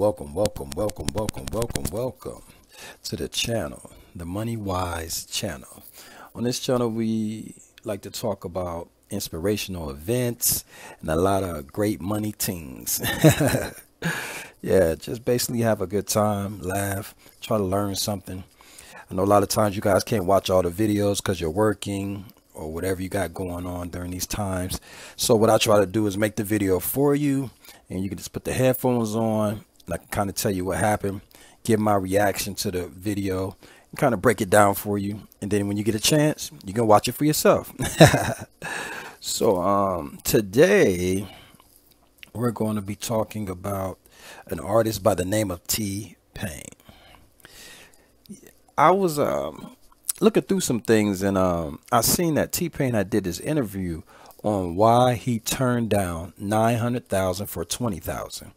Welcome, welcome, welcome, welcome, welcome, welcome to the channel, the MoneyWise channel. On this channel, we like to talk about inspirational events and a lot of great money things. yeah, just basically have a good time, laugh, try to learn something. I know a lot of times you guys can't watch all the videos because you're working or whatever you got going on during these times. So what I try to do is make the video for you and you can just put the headphones on and I can kind of tell you what happened, give my reaction to the video and kind of break it down for you. And then when you get a chance, you can watch it for yourself. so um, today we're going to be talking about an artist by the name of T-Pain. I was um, looking through some things and um, I seen that T-Pain I did this interview on why he turned down 900,000 for 20,000.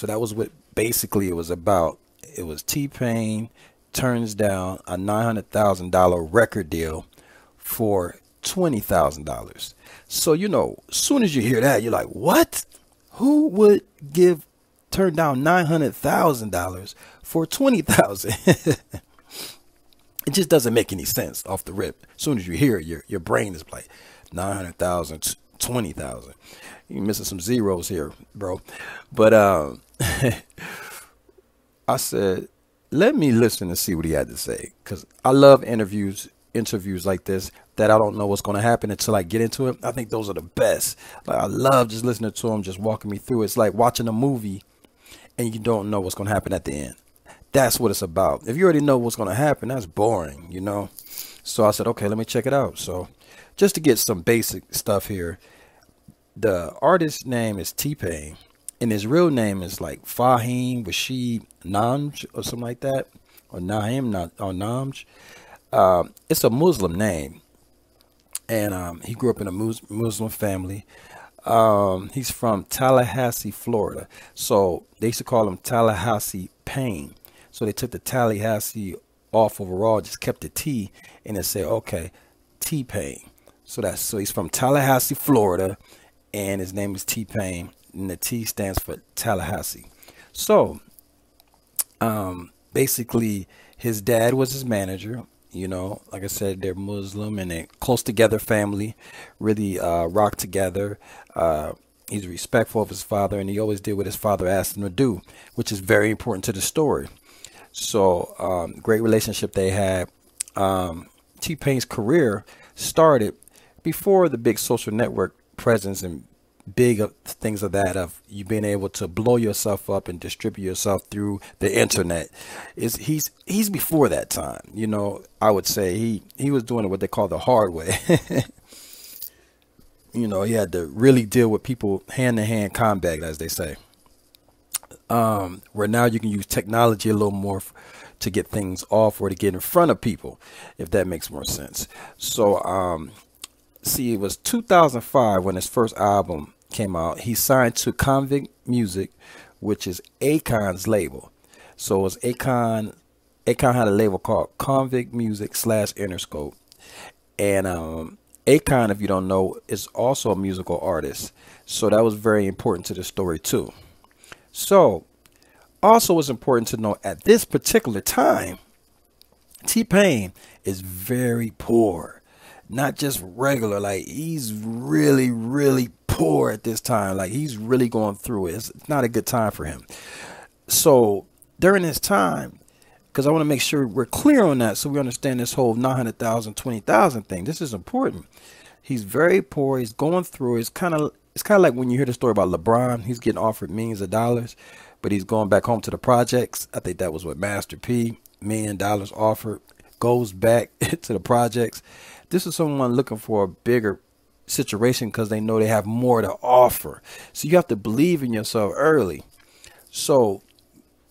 So that was what basically it was about. It was T-Pain turns down a $900,000 record deal for $20,000. So, you know, as soon as you hear that, you're like, what? Who would give, turn down $900,000 for 20000 It just doesn't make any sense off the rip. As soon as you hear it, your, your brain is like, 900,000, 20,000. You're missing some zeros here, bro. But um, I said, let me listen and see what he had to say. Because I love interviews, interviews like this that I don't know what's going to happen until I get into it. I think those are the best. Like I love just listening to him, just walking me through. It's like watching a movie and you don't know what's going to happen at the end. That's what it's about. If you already know what's going to happen, that's boring, you know? So I said, okay, let me check it out. So just to get some basic stuff here, the artist's name is T-Pain, and his real name is like Fahim Rashid Namj or something like that, or Naim or Namj. Um, it's a Muslim name, and um, he grew up in a Muslim family. Um, he's from Tallahassee, Florida. So they used to call him Tallahassee Pain. So they took the Tallahassee off overall, just kept the T, and they said, okay, T Pain. So that's so he's from Tallahassee, Florida, and his name is T Pain, and the T stands for Tallahassee. So, um, basically, his dad was his manager. You know, like I said, they're Muslim and a close together family, really uh, rock together. Uh, he's respectful of his father, and he always did what his father asked him to do, which is very important to the story. So, um, great relationship they had. Um, T Pain's career started before the big social network presence and big things of that of you being able to blow yourself up and distribute yourself through the internet. Is he's he's before that time you know i would say. He he was doing what they call the hard way. You know he had to really deal with people hand to hand combat as they say. Um where now you can use technology a little more to get things off or to get in front of people if that makes more sense. So um see, it was 2005 when his first album came out. He signed to Konvict Muzik, which is Akon's label. So it was Akon. Akon had a label called Konvict Muzik slash Interscope, and um, Akon, if you don't know, is also a musical artist. So that was very important to the story too. So, also was important to know at this particular time, T Pain is very poor not just regular. Like he's really, really poor at this time. Like he's really going through it. It's not a good time for him. So during this time, because I want to make sure we're clear on that, so we understand this whole 900,000, 20,000 thing. This is important. He's very poor. He's going through. It's kind of it's kind of like when you hear the story about LeBron. He's getting offered millions of dollars, but he's going back home to the projects. I think that was what Master P million dollars offered goes back to the projects. This is someone looking for a bigger situation because they know they have more to offer. So you have to believe in yourself early. So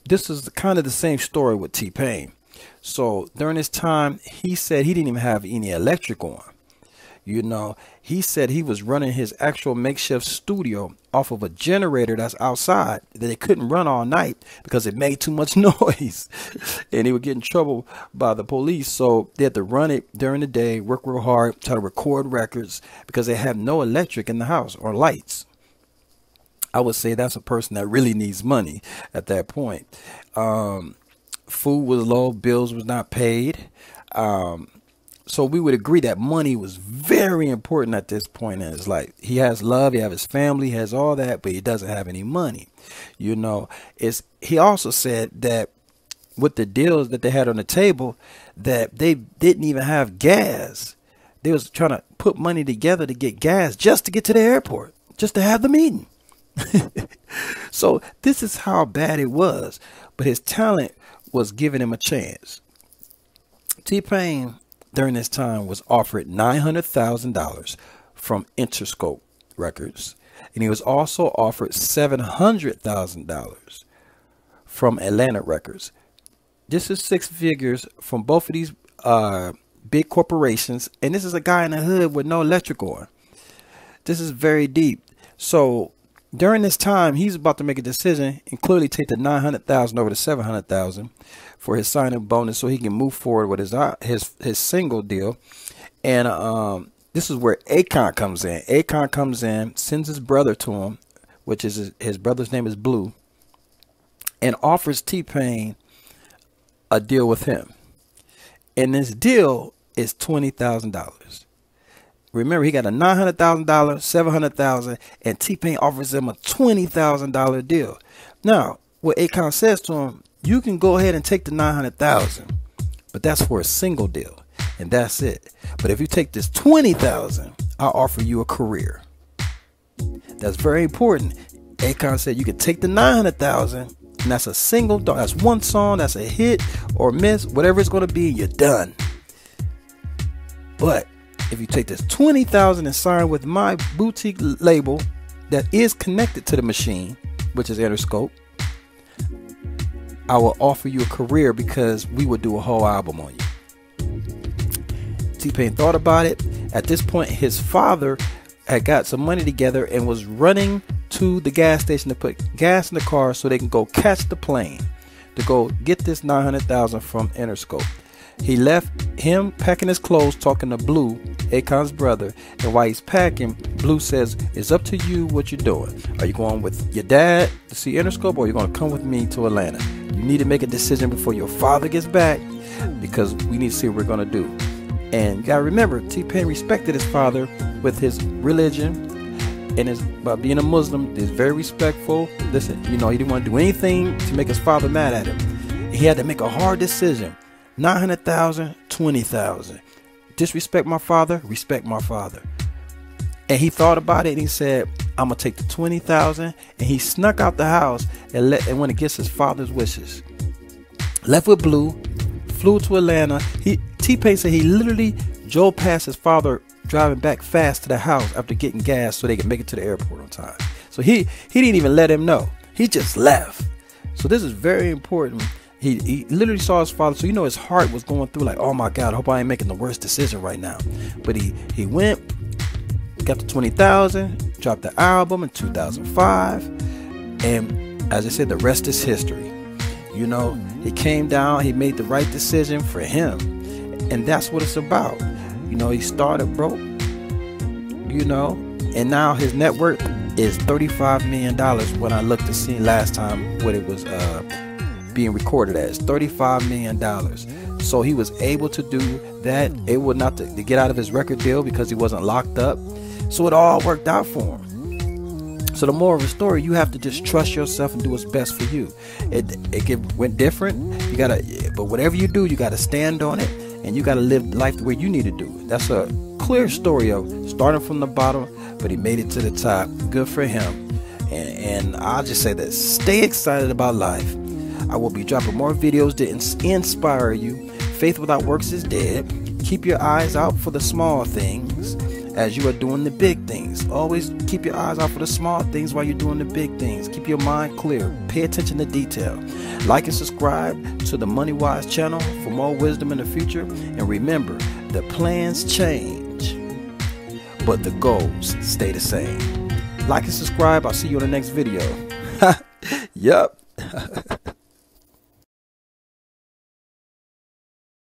this is kind of the same story with T Pain. So during this time, he said he didn't even have any electric on. You know, he said he was running his actual makeshift studio off of a generator that's outside that it couldn't run all night because it made too much noise. and he would get in trouble by the police. So they had to run it during the day, work real hard, try to record records because they had no electric in the house or lights. I would say that's a person that really needs money at that point. Um, food was low, bills was not paid. Um, so we would agree that money was very important at this point in his life. He has love, he has his family, he has all that, but he doesn't have any money. You know, it's he also said that with the deals that they had on the table, that they didn't even have gas. They was trying to put money together to get gas just to get to the airport, just to have the meeting. so this is how bad it was. But his talent was giving him a chance. T Pain during this time was offered $900,000 from Interscope Records, and he was also offered $700,000 from Atlantic Records. This is six figures from both of these uh, big corporations, and this is a guy in the hood with no electric on. This is very deep. So during this time, he's about to make a decision and clearly take the 900,000 over the 700,000 for his signing bonus so he can move forward with his uh, his his single deal. And um, this is where Akon comes in. Akon comes in, sends his brother to him, which is his, his brother's name is Blue, and offers T-Pain a deal with him. And this deal is $20,000. Remember, he got a nine hundred thousand dollars, seven hundred thousand, and T Pain offers him a twenty thousand dollar deal. Now, what Akon says to him, you can go ahead and take the nine hundred thousand, but that's for a single deal, and that's it. But if you take this twenty thousand, I'll offer you a career. That's very important. Akon said you can take the nine hundred thousand, and that's a single. That's one song. That's a hit or miss, whatever it's going to be. You're done. But if you take this 20,000 and sign with my boutique label that is connected to the machine, which is Interscope, I will offer you a career because we would do a whole album on you. T-Pain thought about it. At this point, his father had got some money together and was running to the gas station to put gas in the car so they can go catch the plane to go get this 900,000 from Interscope. He left him packing his clothes, talking to Blue, Akon's brother. And while he's packing, Blue says, It's up to you what you're doing. Are you going with your dad to see Interscope or are you going to come with me to Atlanta? You need to make a decision before your father gets back because we need to see what we're going to do. And you got to remember, T Pain respected his father with his religion and his by being a Muslim, he's very respectful. Listen, you know, he didn't want to do anything to make his father mad at him. He had to make a hard decision. 900,000, 20,000. Disrespect my father, respect my father. And he thought about it and he said, I'm gonna take the 20,000 and he snuck out the house and let and went against his father's wishes. Left with Blue, flew to Atlanta. He T-Pain said he literally drove past his father driving back fast to the house after getting gas so they could make it to the airport on time. So he he didn't even let him know. He just left. So this is very important he, he literally saw his father, so you know his heart was going through like, oh my God, I hope I ain't making the worst decision right now. But he he went, got the twenty thousand, dropped the album in two thousand five, and as I said, the rest is history. You know, he came down, he made the right decision for him, and that's what it's about. You know, he started broke, you know, and now his net worth is thirty-five million dollars. When I looked to see last time what it was. Uh, being recorded as $35 million. So he was able to do that, able not to, to get out of his record deal because he wasn't locked up. So it all worked out for him. So the moral of the story, you have to just trust yourself and do what's best for you. It it went different. You gotta, but whatever you do, you gotta stand on it, and you gotta live life the way you need to do it. That's a clear story of starting from the bottom, but he made it to the top. Good for him. And, and I'll just say this: stay excited about life. I will be dropping more videos to inspire you. Faith without works is dead. Keep your eyes out for the small things as you are doing the big things. Always keep your eyes out for the small things while you're doing the big things. Keep your mind clear. Pay attention to detail. Like and subscribe to the MoneyWise channel for more wisdom in the future. And remember, the plans change, but the goals stay the same. Like and subscribe. I'll see you in the next video. yep.